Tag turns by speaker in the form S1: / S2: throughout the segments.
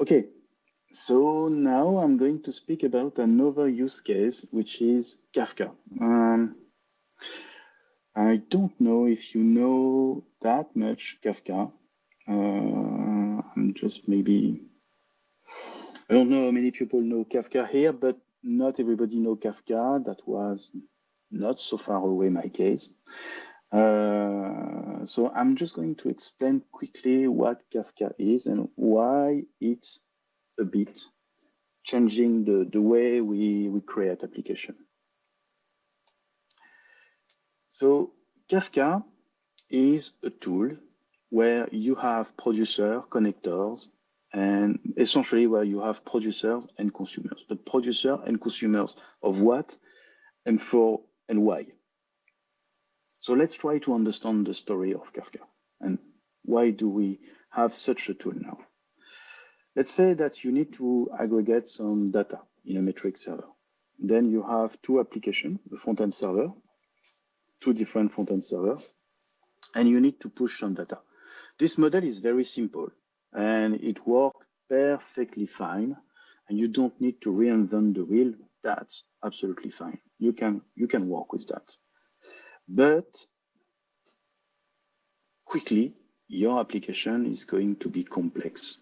S1: Okay, so now I'm going to speak about another use case, which is Kafka. Um, I don't know if you know that much Kafka. Uh, I'm just maybe, I don't know how many people know Kafka here, but not everybody know Kafka. That was not so far away my case. Uh, so I'm just going to explain quickly what Kafka is and why it's a bit changing the, the way we, we create application. So Kafka is a tool where you have producer connectors and essentially where you have producers and consumers. The producer and consumers of what and for and why. So let's try to understand the story of Kafka and why do we have such a tool now. Let's say that you need to aggregate some data in a metric server. Then you have two applications, the front-end server, two different front-end servers, and you need to push some data. This model is very simple and it works perfectly fine and you don't need to reinvent the wheel. That's absolutely fine. You can, you can work with that. But quickly, your application is going to be complex.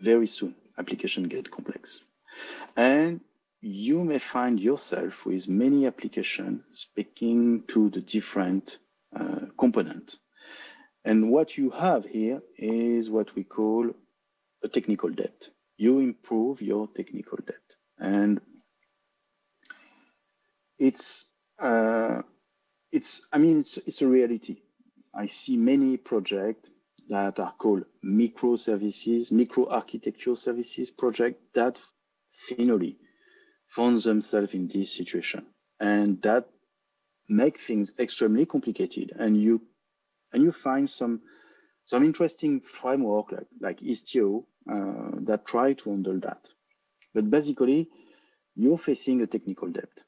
S1: Very soon, application get complex. And you may find yourself with many applications speaking to the different uh, component. And what you have here is what we call a technical debt. You improve your technical debt. And it's uh, it's I mean it's it's a reality. I see many projects that are called microservices, micro architecture services project that finally found themselves in this situation, and that make things extremely complicated. And you and you find some some interesting framework like like Istio uh, that try to handle that. But basically, you're facing a technical debt.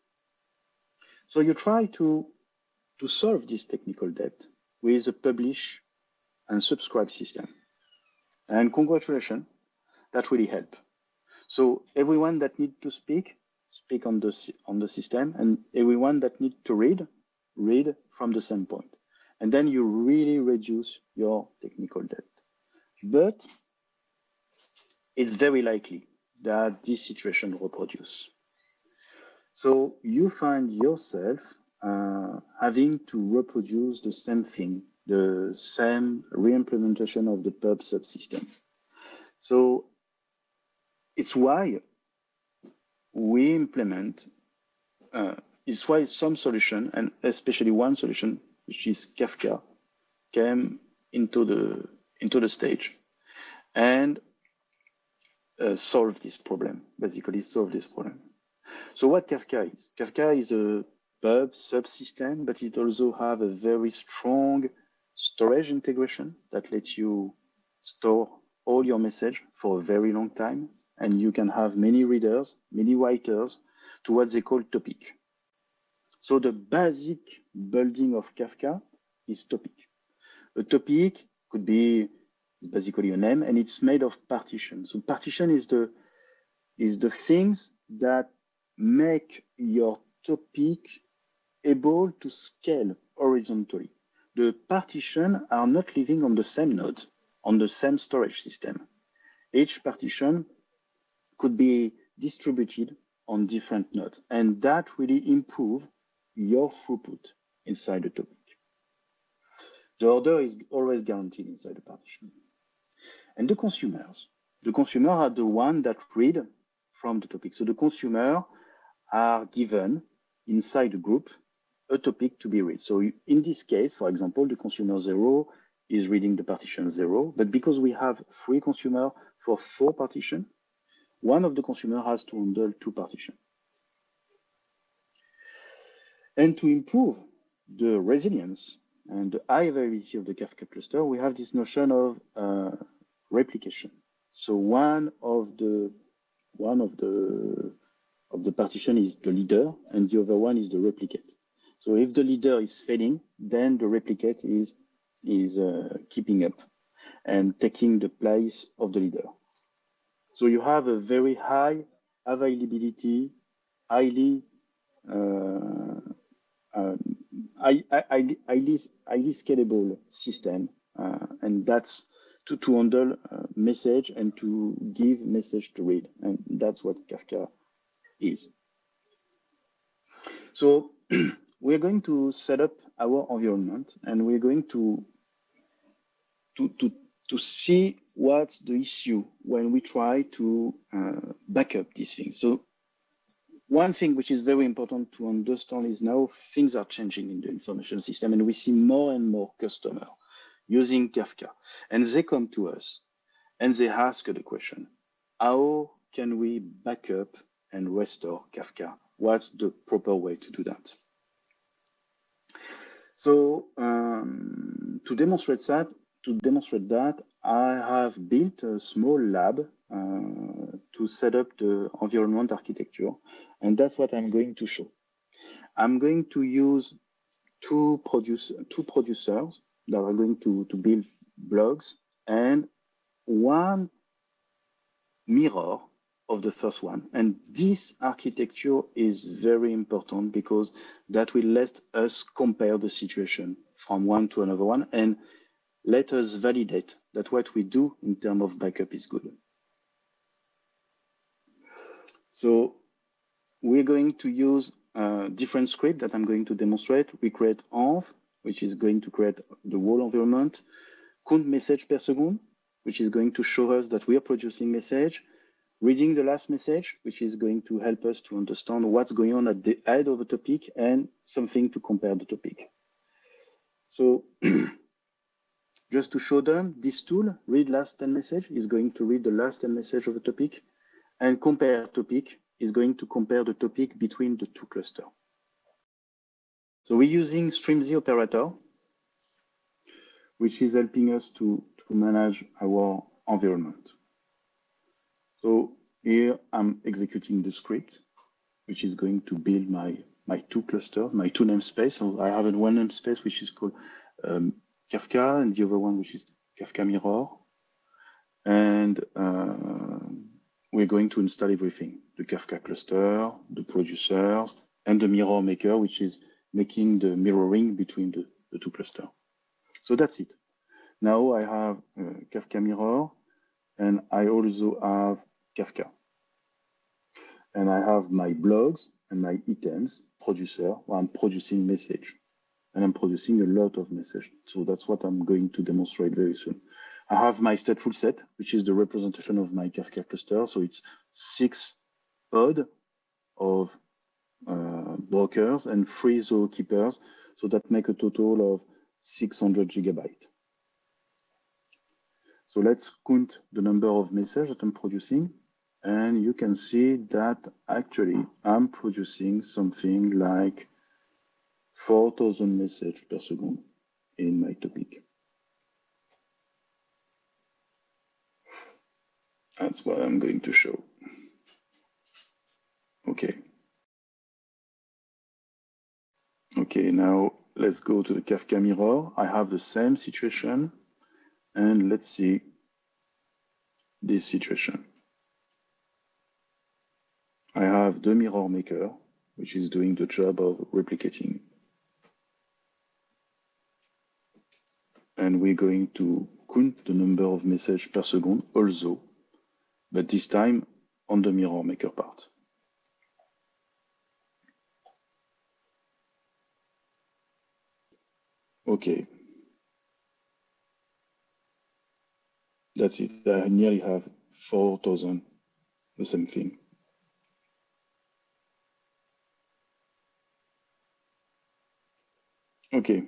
S1: So you try to to solve this technical debt with a publish and subscribe system. And congratulations, that really helped. So everyone that need to speak, speak on the, on the system, and everyone that need to read, read from the same point. And then you really reduce your technical debt. But it's very likely that this situation reproduce. So you find yourself uh, having to reproduce the same thing, the same reimplementation of the pub subsystem. So it's why we implement, uh, it's why some solution, and especially one solution, which is Kafka, came into the into the stage and uh, solve this problem, basically solve this problem. So what Kafka is? Kafka is a pub subsystem, but it also have a very strong storage integration that lets you store all your message for a very long time. And you can have many readers, many writers to what they call topic. So the basic building of Kafka is topic. A topic could be basically a name and it's made of partition. So partition is the is the things that make your topic able to scale horizontally. The partitions are not living on the same node, on the same storage system. Each partition could be distributed on different nodes, and that really improve your throughput inside the topic. The order is always guaranteed inside the partition. And the consumers, the consumer are the one that read from the topic. So the consumer are given inside the group a topic to be read. So in this case, for example, the consumer zero is reading the partition zero, but because we have three consumer for four partition, one of the consumer has to handle two partition. And to improve the resilience and the high availability of the Kafka cluster, we have this notion of uh, replication. So one of the one of the of the partition is the leader, and the other one is the replicate. So if the leader is failing, then the replicate is, is uh, keeping up and taking the place of the leader. So you have a very high availability, highly uh, um, highly, highly, highly scalable system, uh, and that's to, to handle uh, message and to give message to read, and that's what Kafka is. So we're going to set up our environment, and we're going to to to to see what's the issue when we try to uh, back up these things. So one thing which is very important to understand is now things are changing in the information system and we see more and more customers using Kafka and they come to us and they ask the question, how can we back up and restore Kafka? What's the proper way to do that? So um, to demonstrate that, to demonstrate that, I have built a small lab uh, to set up the environment architecture, and that's what I'm going to show. I'm going to use two produce two producers that are going to, to build blogs and one mirror of the first one. And this architecture is very important because that will let us compare the situation from one to another one and let us validate that what we do in terms of backup is good. So we're going to use a different script that I'm going to demonstrate. We create env, which is going to create the whole environment, count message per second, which is going to show us that we are producing message, reading the last message, which is going to help us to understand what's going on at the head of a topic and something to compare the topic. So Just to show them, this tool, read last 10 message, is going to read the last 10 message of a topic, and compare topic is going to compare the topic between the two clusters. So we're using Strimzi operator, which is helping us to, to manage our environment. So here I'm executing the script, which is going to build my, my two clusters, my two namespace. So I have one namespace, which is called um, Kafka and the other one, which is Kafka Mirror. And uh, we're going to install everything, the Kafka cluster, the producers, and the mirror maker, which is making the mirroring between the, the two clusters. So that's it. Now I have uh, Kafka Mirror, and I also have Kafka. And I have my blogs and my items producer where I'm producing message and I'm producing a lot of message. So that's what I'm going to demonstrate very soon. I have my stateful set, which is the representation of my Kafka cluster. So it's six pod of uh, brokers and three zookeepers. So that make a total of 600 gigabyte. So let's count the number of messages that I'm producing. And you can see that actually I'm producing something like 4,000 messages per second in my topic. That's what I'm going to show. Okay. Okay, now let's go to the Kafka mirror. I have the same situation and let's see this situation. I have the mirror maker, which is doing the job of replicating and we're going to count the number of messages per second also, but this time on the mirror maker part. Okay. That's it. I nearly have 4,000, the same thing. Okay.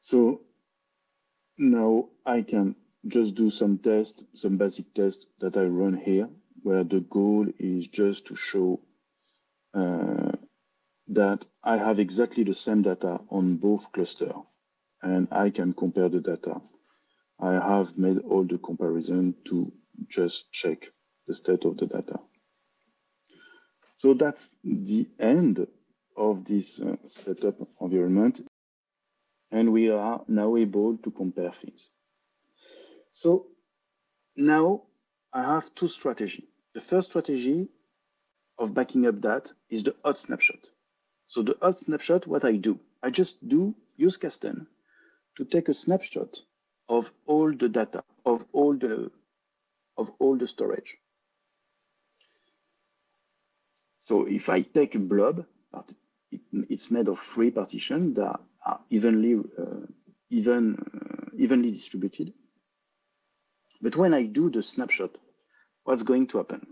S1: So now I can just do some tests, some basic tests that I run here, where the goal is just to show uh, that I have exactly the same data on both clusters, and I can compare the data. I have made all the comparison to just check the state of the data. So that's the end of this uh, setup environment and we are now able to compare things. So now I have two strategies. The first strategy of backing up that is the hot snapshot. So the hot snapshot, what I do, I just do use Kasten to take a snapshot of all the data, of all the of all the storage. So if I take a blob, it, it's made of three partitions that are evenly uh, even uh, evenly distributed. But when I do the snapshot, what's going to happen?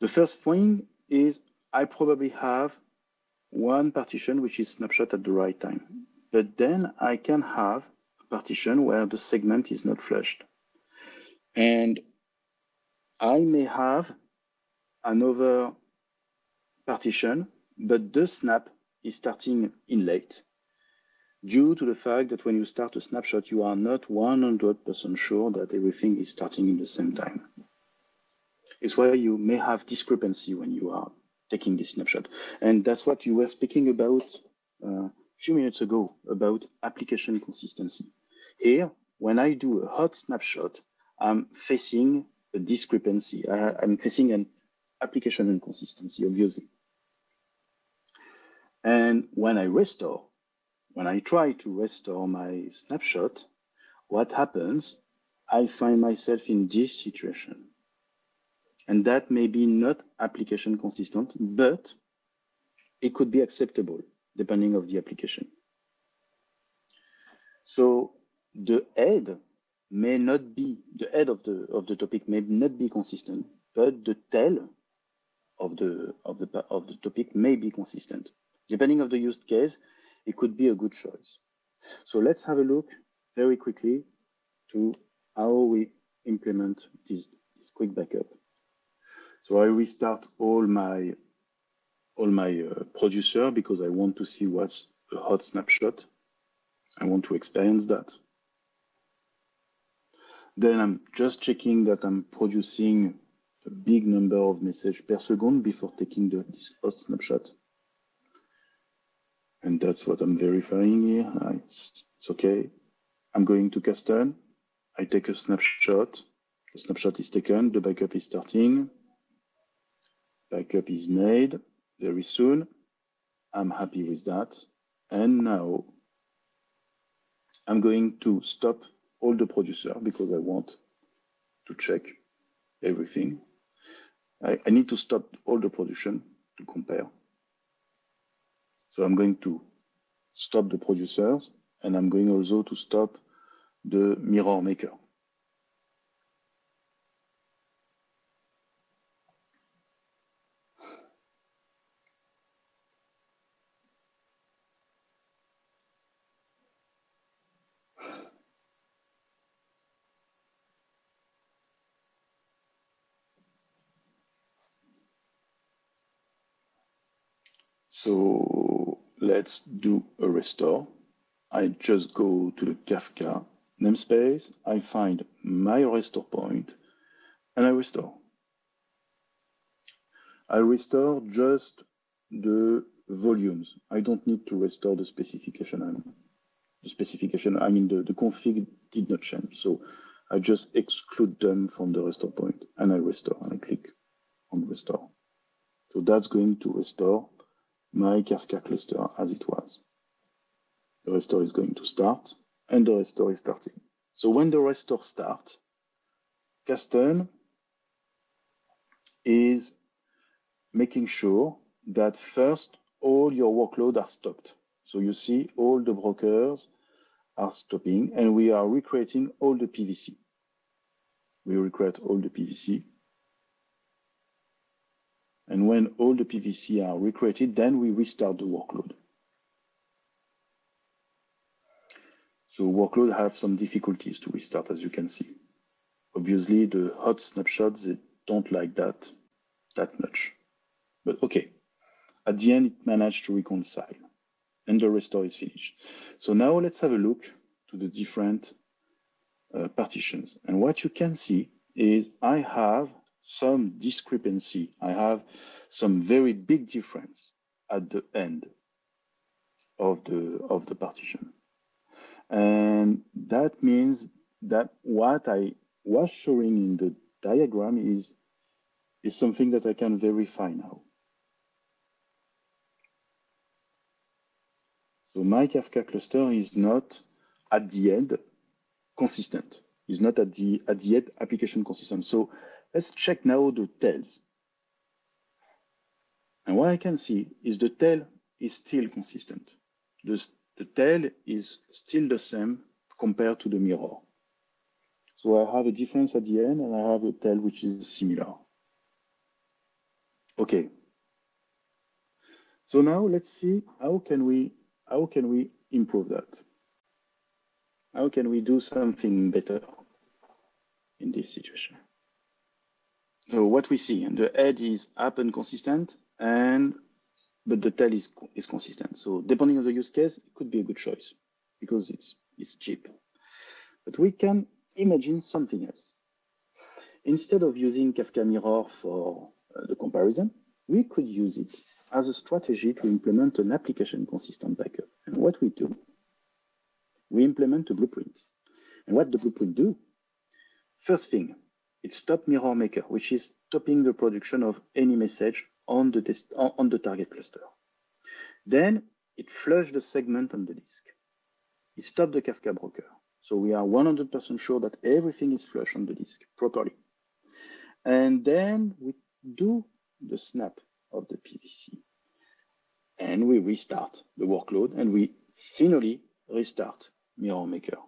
S1: The first thing is I probably have one partition which is snapshot at the right time. But then I can have a partition where the segment is not flushed. And I may have another partition, but the snap is starting in late due to the fact that when you start a snapshot, you are not 100% sure that everything is starting in the same time. It's why you may have discrepancy when you are taking this snapshot. And that's what you were speaking about uh, a few minutes ago about application consistency. Here, when I do a hot snapshot, I'm facing a discrepancy. I, I'm facing an application inconsistency, obviously. And when I restore, when I try to restore my snapshot, what happens? I find myself in this situation. And that may be not application consistent, but it could be acceptable depending of the application. So the head may not be, the head of the, of the topic may not be consistent, but the tail of the, of the, of the topic may be consistent. Depending of the use case, it could be a good choice. So let's have a look very quickly to how we implement this, this quick backup. So I restart all my all my uh, producer because I want to see what's a hot snapshot. I want to experience that. Then I'm just checking that I'm producing a big number of messages per second before taking the, this hot snapshot. And that's what I'm verifying here. Uh, it's, it's okay. I'm going to Kasten. I take a snapshot. The snapshot is taken. The backup is starting. Backup is made very soon. I'm happy with that. And now I'm going to stop all the producer because I want to check everything. I, I need to stop all the production to compare. So I'm going to stop the producers and I'm going also to stop the mirror maker. So let's do a restore. I just go to the Kafka namespace, I find my restore point, and I restore. I restore just the volumes. I don't need to restore the specification. the specification, I mean, the, the config did not change. So I just exclude them from the restore point and I restore and I click on restore. So that's going to restore my Kafka cluster as it was. The restore is going to start and the restore is starting. So when the restore starts, Kasten is making sure that first all your workload are stopped. So you see all the brokers are stopping and we are recreating all the PVC. We recreate all the PVC and when all the PVC are recreated, then we restart the workload. So workload have some difficulties to restart, as you can see. Obviously, the hot snapshots, they don't like that that much. But okay, at the end, it managed to reconcile and the restore is finished. So now let's have a look to the different uh, partitions. And what you can see is I have some discrepancy. I have some very big difference at the end of the of the partition. And that means that what I was showing in the diagram is, is something that I can verify now. So my Kafka cluster is not at the end consistent. Is not at the at the end application consistent. So let's check now the tails. And what I can see is the tail is still consistent. The, the tail is still the same compared to the mirror. So I have a difference at the end and I have a tail which is similar. Okay. So now let's see how can we how can we improve that? How can we do something better in this situation? So what we see, and the head is up and consistent, and but the tail is is consistent. So depending on the use case, it could be a good choice because it's it's cheap. But we can imagine something else. Instead of using Kafka Mirror for uh, the comparison, we could use it as a strategy to implement an application consistent backup. And what we do, we implement a blueprint. And what the blueprint do? First thing, it stop mirror maker, which is stopping the production of any message on the, on the target cluster. Then it flush the segment on the disk. It stop the Kafka broker. So we are 100% sure that everything is flushed on the disk properly. And then we do the snap of the PVC. And we restart the workload and we finally restart Mirror Maker.